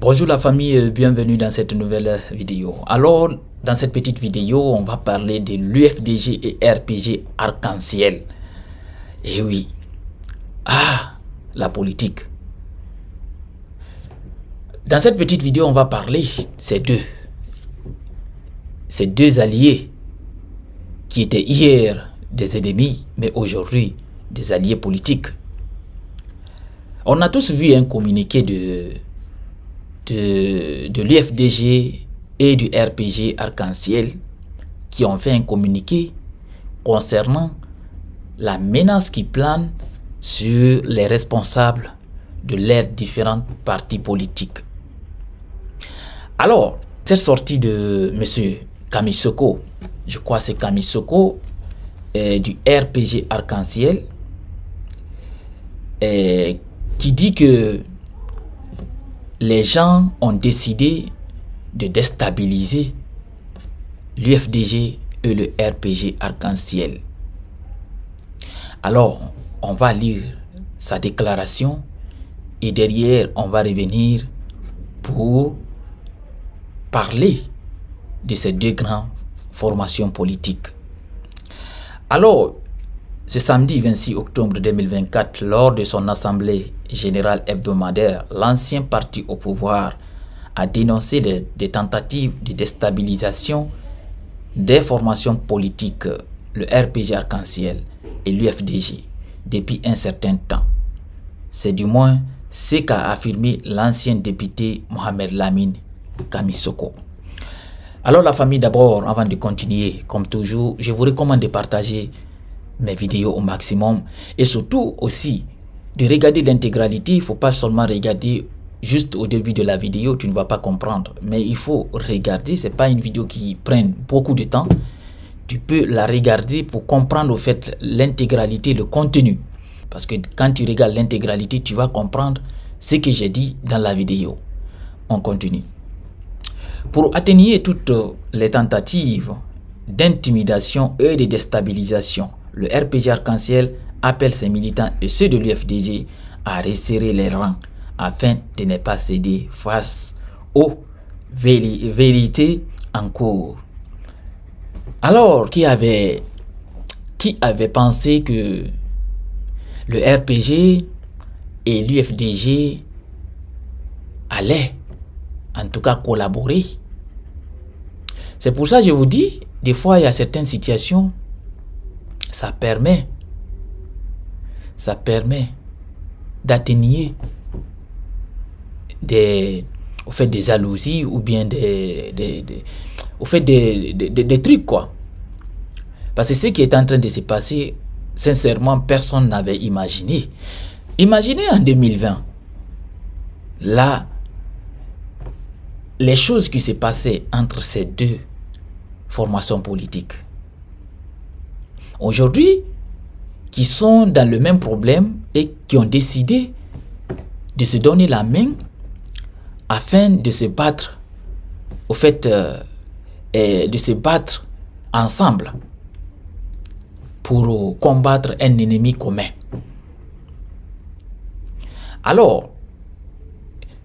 Bonjour la famille, bienvenue dans cette nouvelle vidéo. Alors, dans cette petite vidéo, on va parler de l'UFDG et RPG arc-en-ciel. Et oui, ah, la politique. Dans cette petite vidéo, on va parler ces deux. Ces deux alliés qui étaient hier des ennemis, mais aujourd'hui des alliés politiques. On a tous vu un communiqué de, de, de l'UFDG et du RPG Arc-en-Ciel qui ont fait un communiqué concernant la menace qui plane sur les responsables de leurs différentes partis politiques. Alors, cette sortie de M. Kamisoko, je crois c'est Kamisoko, du RPG Arc-en-Ciel, qui dit que les gens ont décidé de déstabiliser l'UFDG et le RPG Arc-en-Ciel. Alors, on va lire sa déclaration et derrière, on va revenir pour parler de ces deux grandes formations politiques. Alors, ce samedi 26 octobre 2024, lors de son assemblée générale hebdomadaire, l'ancien parti au pouvoir a dénoncé des tentatives de déstabilisation des formations politiques, le RPG Arc-en-Ciel et l'UFDG, depuis un certain temps. C'est du moins ce qu'a affirmé l'ancien député Mohamed Lamine Kamisoko. Alors la famille d'abord, avant de continuer, comme toujours, je vous recommande de partager mes vidéos au maximum et surtout aussi de regarder l'intégralité. Il faut pas seulement regarder juste au début de la vidéo, tu ne vas pas comprendre. Mais il faut regarder, ce n'est pas une vidéo qui prenne beaucoup de temps. Tu peux la regarder pour comprendre au fait l'intégralité, le contenu. Parce que quand tu regardes l'intégralité, tu vas comprendre ce que j'ai dit dans la vidéo. On continue. Pour atténuer toutes les tentatives d'intimidation et de déstabilisation, le RPG Arc-en-Ciel appelle ses militants et ceux de l'UFDG à resserrer les rangs afin de ne pas céder face aux vérités en cours. Alors, qui avait, qui avait pensé que le RPG et l'UFDG allaient en tout cas collaborer? C'est pour ça que je vous dis, des fois il y a certaines situations, ça permet, ça permet d'atténuer des, au fait des jalousies ou bien des, au fait des, trucs quoi. Parce que ce qui est en train de se passer, sincèrement, personne n'avait imaginé. Imaginez en 2020, là, les choses qui se passaient entre ces deux formations politiques. Aujourd'hui, qui sont dans le même problème et qui ont décidé de se donner la main afin de se battre, au fait, euh, de se battre ensemble pour combattre un ennemi commun. Alors,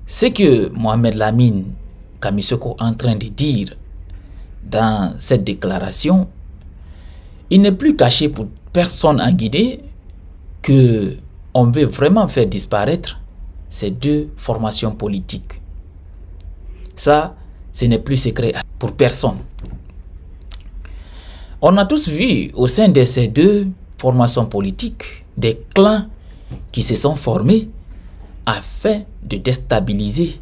ce que Mohamed Lamine Kamisoko est en train de dire dans cette déclaration, il n'est plus caché pour personne en guidée que on veut vraiment faire disparaître ces deux formations politiques. Ça, ce n'est plus secret pour personne. On a tous vu au sein de ces deux formations politiques des clans qui se sont formés afin de déstabiliser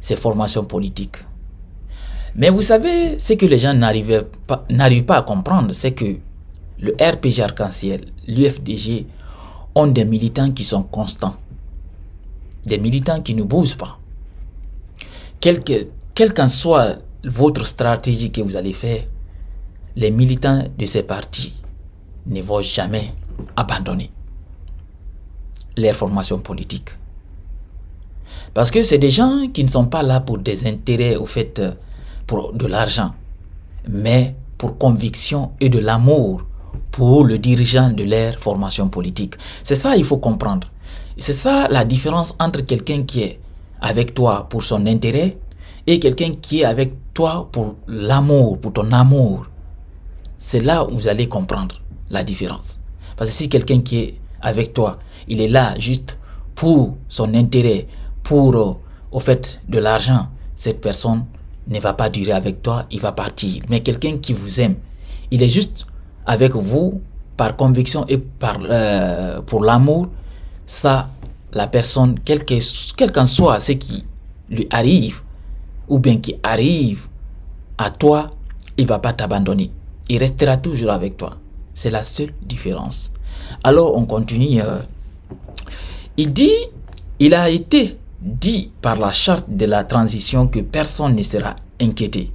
ces formations politiques. Mais vous savez, ce que les gens n'arrivent pas, pas à comprendre, c'est que le RPG Arc-en-Ciel, l'UFDG, ont des militants qui sont constants. Des militants qui ne bougent pas. Quelle qu'en soit votre stratégie que vous allez faire, les militants de ces partis ne vont jamais abandonner les formations politiques. Parce que c'est des gens qui ne sont pas là pour des intérêts, au fait, pour de l'argent, mais pour conviction et de l'amour pour le dirigeant de leur formation politique. C'est ça il faut comprendre. C'est ça la différence entre quelqu'un qui est avec toi pour son intérêt et quelqu'un qui est avec toi pour l'amour, pour ton amour. C'est là où vous allez comprendre la différence. Parce que si quelqu'un qui est avec toi, il est là juste pour son intérêt, pour euh, au fait de l'argent, cette personne ne va pas durer avec toi, il va partir. Mais quelqu'un qui vous aime, il est juste avec vous par conviction et par euh, pour l'amour, ça, la personne, quel qu'en soit ce qui lui arrive, ou bien qui arrive à toi, il va pas t'abandonner. Il restera toujours avec toi. C'est la seule différence. Alors on continue. Euh. il dit, il a été dit par la charte de la transition que personne ne sera inquiété,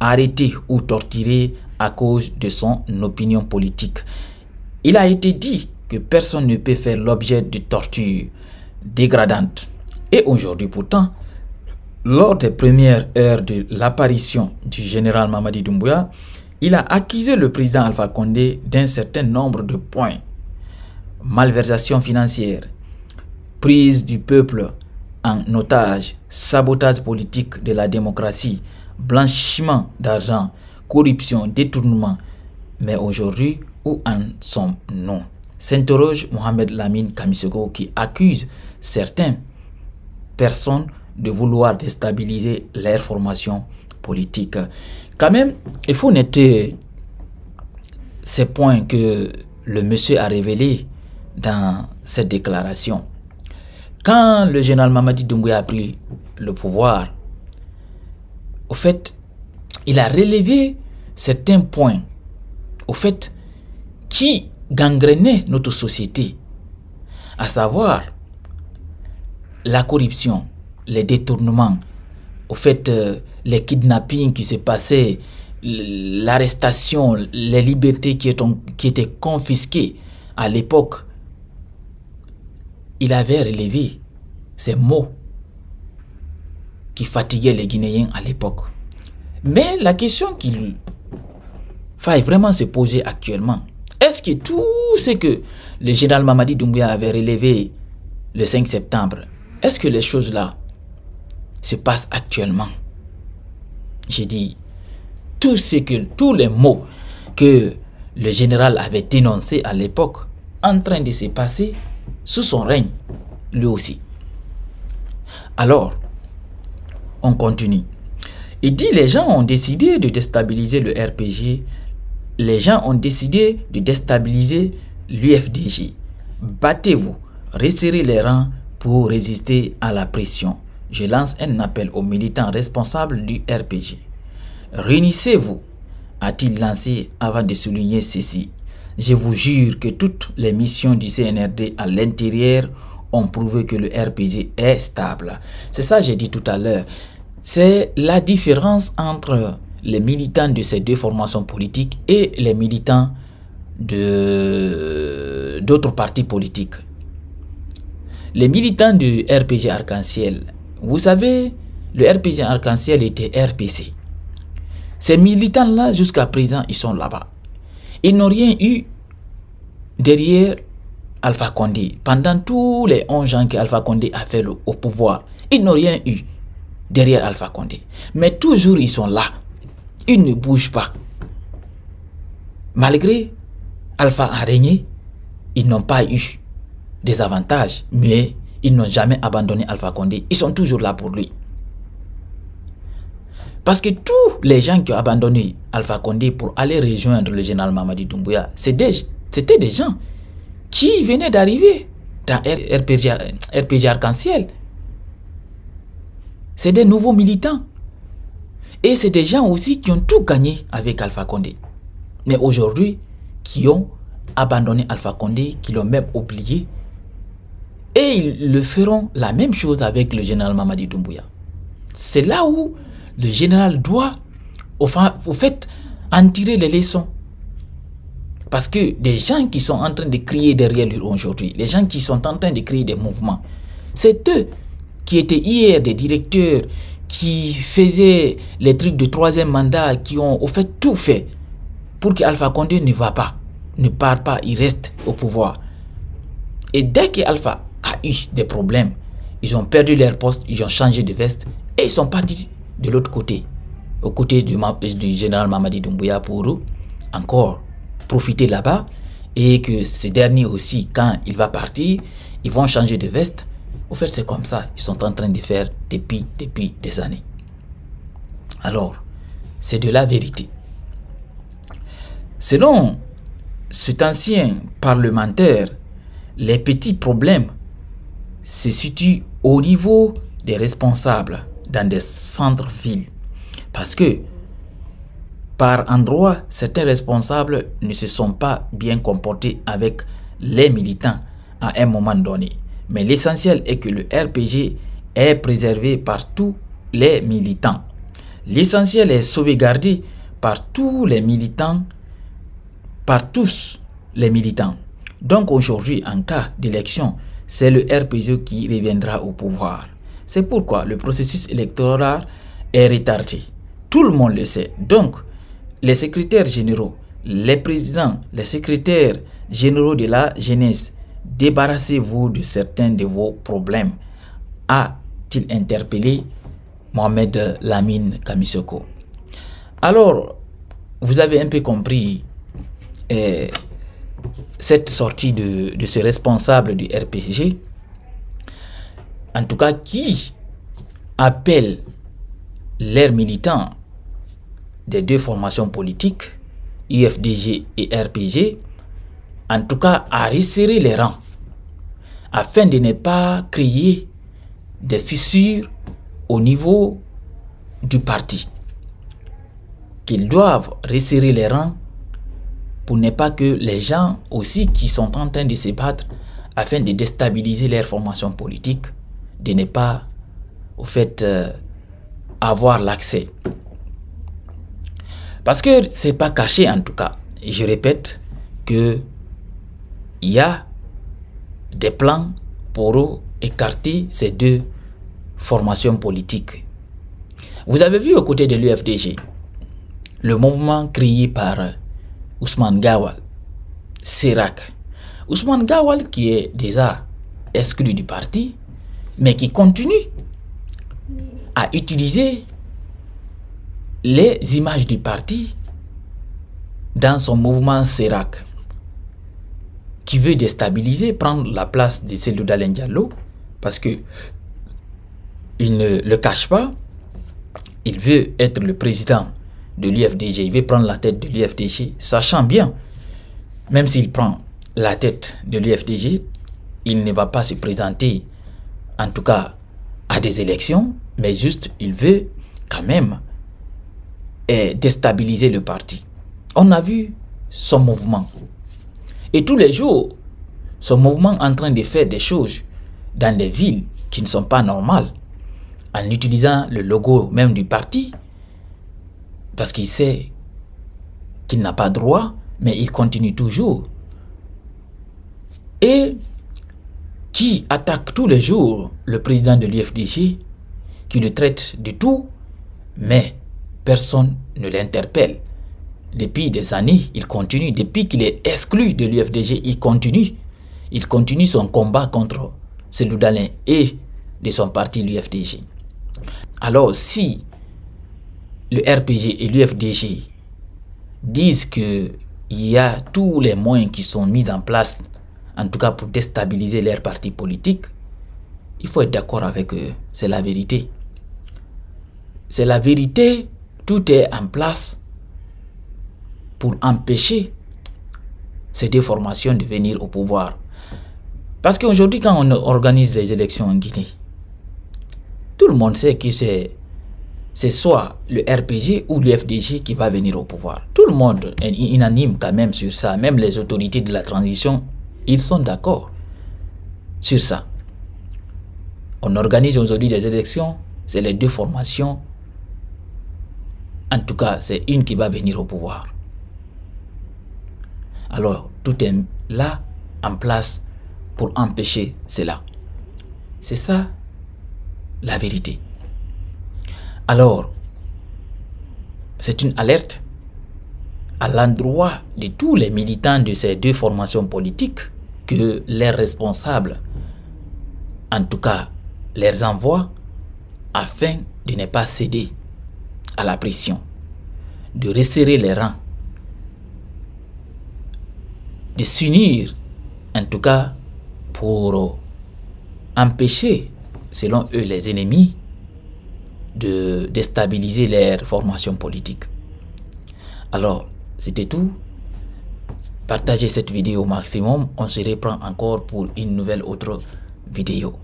arrêté ou torturé à cause de son opinion politique. Il a été dit que personne ne peut faire l'objet de tortures dégradantes. Et aujourd'hui pourtant, lors des premières heures de l'apparition du général Mamadi Doumbouya, il a accusé le président Alpha Condé d'un certain nombre de points. Malversation financière, prise du peuple en otage, sabotage politique de la démocratie, blanchiment d'argent, corruption, détournement. Mais aujourd'hui, où en sommes-nous? S'interroge Mohamed Lamine Kamisoko qui accuse certaines personnes de vouloir déstabiliser leur formation politique. Quand même, il faut noter ces points que le monsieur a révélés dans cette déclaration. Quand le général Mamadi Doumbouya a pris le pouvoir, au fait, il a relevé certains points, au fait, qui gangrenaient notre société, à savoir la corruption, les détournements, au fait, euh, les kidnappings qui se passaient, l'arrestation, les libertés qui étaient confisquées. À l'époque il avait relevé ces mots qui fatiguaient les Guinéens à l'époque. Mais la question qu'il faille vraiment se poser actuellement, est-ce que tout ce que le général Mamadi Doumbouya avait relevé le 5 septembre, est-ce que les choses là se passent actuellement? J'ai dit, tout ce que, tous les mots que le général avait dénoncés à l'époque, en train de se passer sous son règne, lui aussi. Alors, on continue. Il dit les gens ont décidé de déstabiliser le RPG. Les gens ont décidé de déstabiliser l'UFDG. Battez-vous, resserrez les rangs pour résister à la pression. Je lance un appel aux militants responsables du RPG. Réunissez-vous, a-t-il lancé avant de souligner ceci. Je vous jure que toutes les missions du CNRD à l'intérieur ont prouvé que le RPG est stable. C'est ça que j'ai dit tout à l'heure. C'est la différence entre les militants de ces deux formations politiques et les militants d'autres partis politiques. Les militants du RPG Arc-en-Ciel, vous savez, le RPG Arc-en-Ciel était RPC. Ces militants-là, jusqu'à présent, ils sont là-bas. Ils n'ont rien eu derrière Alpha Condé. Pendant tous les 11 ans qu'Alpha Condé a fait au pouvoir, ils n'ont rien eu derrière Alpha Condé. Mais toujours ils sont là. Ils ne bougent pas. Malgré Alpha a régné, ils n'ont pas eu des avantages, mais ils n'ont jamais abandonné Alpha Condé. Ils sont toujours là pour lui. Parce que tous les gens qui ont abandonné Alpha Condé pour aller rejoindre le général Mamadi Doumbouya, c'était des gens qui venaient d'arriver dans RPG, RPG Arc-en-Ciel. C'est des nouveaux militants. Et c'est des gens aussi qui ont tout gagné avec Alpha Condé. Mais aujourd'hui, qui ont abandonné Alpha Condé, qui l'ont même oublié. Et ils le feront la même chose avec le général Mamadi Doumbouya. C'est là où le général doit, au fait, en tirer les leçons. Parce que des gens qui sont en train de crier derrière lui aujourd'hui, les gens qui sont en train de créer des mouvements, c'est eux qui étaient hier des directeurs, qui faisaient les trucs de troisième mandat, qui ont au fait tout fait pour que Alpha Condé ne va pas, ne part pas, il reste au pouvoir. Et dès que Alpha a eu des problèmes, ils ont perdu leur poste, ils ont changé de veste et ils sont partis de l'autre côté, au côté du, du général Mamadi Doumbouya pour encore profiter là-bas et que ce dernier aussi, quand il va partir, ils vont changer de veste. Au fait, c'est comme ça. Ils sont en train de faire depuis, depuis des années. Alors, c'est de la vérité. Selon cet ancien parlementaire, les petits problèmes se situent au niveau des responsables dans des centres-villes. Parce que par endroit, certains responsables ne se sont pas bien comportés avec les militants à un moment donné. Mais l'essentiel est que le RPG est préservé par tous les militants. L'essentiel est sauvegardé par tous les militants, par tous les militants. Donc aujourd'hui, en cas d'élection, c'est le RPG qui reviendra au pouvoir. C'est pourquoi le processus électoral est retardé. Tout le monde le sait. Donc, les secrétaires généraux, les présidents, les secrétaires généraux de la jeunesse, débarrassez-vous de certains de vos problèmes, a-t-il interpellé Mohamed Lamine Kamisoko. Alors, vous avez un peu compris eh, cette sortie de, de ce responsable du RPG, en tout cas qui appelle leurs militants des deux formations politiques, IFDG et RPG, en tout cas à resserrer les rangs, afin de ne pas créer des fissures au niveau du parti. Qu'ils doivent resserrer les rangs pour ne pas que les gens aussi qui sont en train de se battre afin de déstabiliser leur formation politique, de ne pas, au fait, euh, avoir l'accès. Parce que c'est pas caché en tout cas. Je répète que il y a des plans pour écarter ces deux formations politiques. Vous avez vu aux côtés de l'UFDG le mouvement créé par Ousmane Gawal, Serac. Ousmane Gawal qui est déjà exclu du parti, mais qui continue à utiliser les images du parti dans son mouvement Serac, qui veut déstabiliser, prendre la place de Cellou Dalen Diallo, parce que il ne le cache pas, il veut être le président de l'UFDG, il veut prendre la tête de l'UFDG, sachant bien, même s'il prend la tête de l'UFDG, il ne va pas se présenter, en tout cas, à des élections, mais juste, il veut quand même et déstabiliser le parti. On a vu son mouvement. Et tous les jours, son mouvement en train de faire des choses dans des villes qui ne sont pas normales, en utilisant le logo même du parti, parce qu'il sait qu'il n'a pas droit, mais il continue toujours. Et qui attaque tous les jours le président de l'UFDG, qui le traite de tout, mais personne ne l'interpelle. Depuis des années, il continue. Depuis qu'il est exclu de l'UFDG, il continue. Il continue son combat contre Seloudalin et de son parti l'UFDG. Alors, si le RPG et l'UFDG disent qu'il y a tous les moyens qui sont mis en place, en tout cas pour déstabiliser leur parti politique, il faut être d'accord avec eux. C'est la vérité. C'est la vérité tout est en place pour empêcher ces déformations de venir au pouvoir. Parce qu'aujourd'hui, quand on organise les élections en Guinée, tout le monde sait que c'est c'est soit le RPG ou l'UFDG qui va venir au pouvoir. Tout le monde est unanime quand même sur ça. Même les autorités de la transition, ils sont d'accord sur ça. On organise aujourd'hui des élections, c'est les deux formations en tout cas, c'est une qui va venir au pouvoir. Alors, tout est là, en place, pour empêcher cela. C'est ça, la vérité. Alors, c'est une alerte à l'endroit de tous les militants de ces deux formations politiques que les responsables, en tout cas leurs envois afin de ne pas céder à la pression, de resserrer les rangs, de s'unir, en tout cas pour empêcher, selon eux, les ennemis de déstabiliser leur formation politique. Alors, c'était tout. Partagez cette vidéo au maximum. On se reprend encore pour une nouvelle autre vidéo.